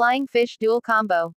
Flying Fish Dual Combo.